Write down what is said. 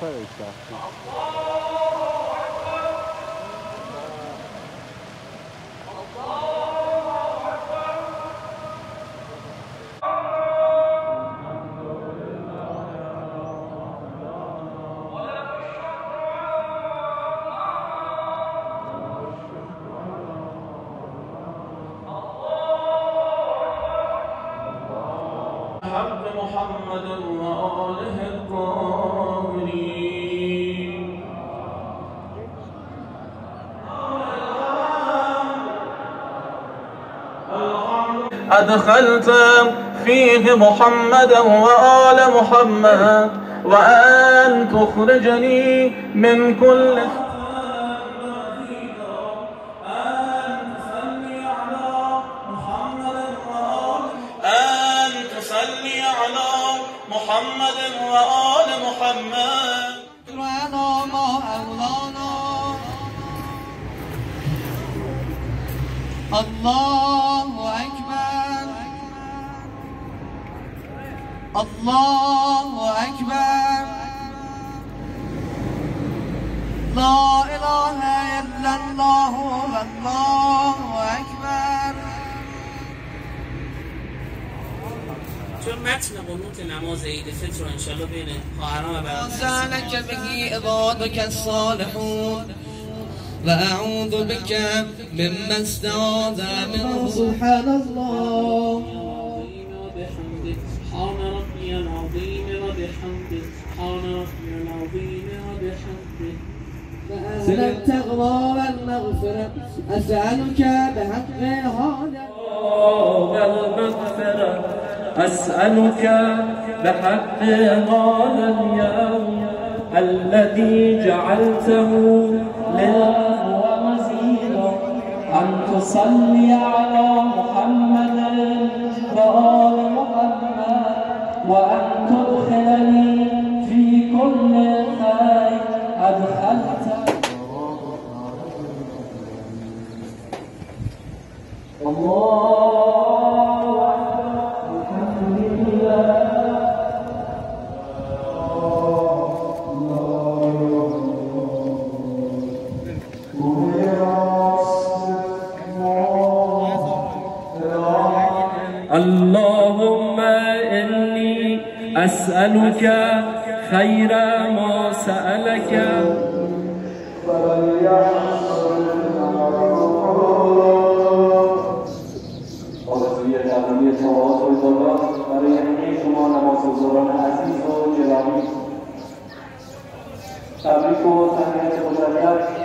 fire stuff. محمد وآله الطاهرين. أدخلت فيه محمدا وآل محمد وأن تخرجني من كل محمد وآل محمد. على ما أولانا الله أكبر. الله أكبر. لا إله إلا الله والله أكبر. چون متن قنوت نماز عید فطر رو انشالله بین خواهران و برادران سالك به عبادك الصالحون وأعوذ بك مما استعاذ منه سبحان الله. سبحان ربي العظيم وبحمده سبحان ربي العظيم وبحمده أهل التقوى والمغفرة أسألك بحق هذا والمغفرة أسألك بحق هذا اليوم الذي جعلته لله ومزيدا أن تصلي على محمد وآل محمد وأن تدخلني في كل خير أدخلته. اللهم إني أسألك خير ما سألك. عزیز و گرامی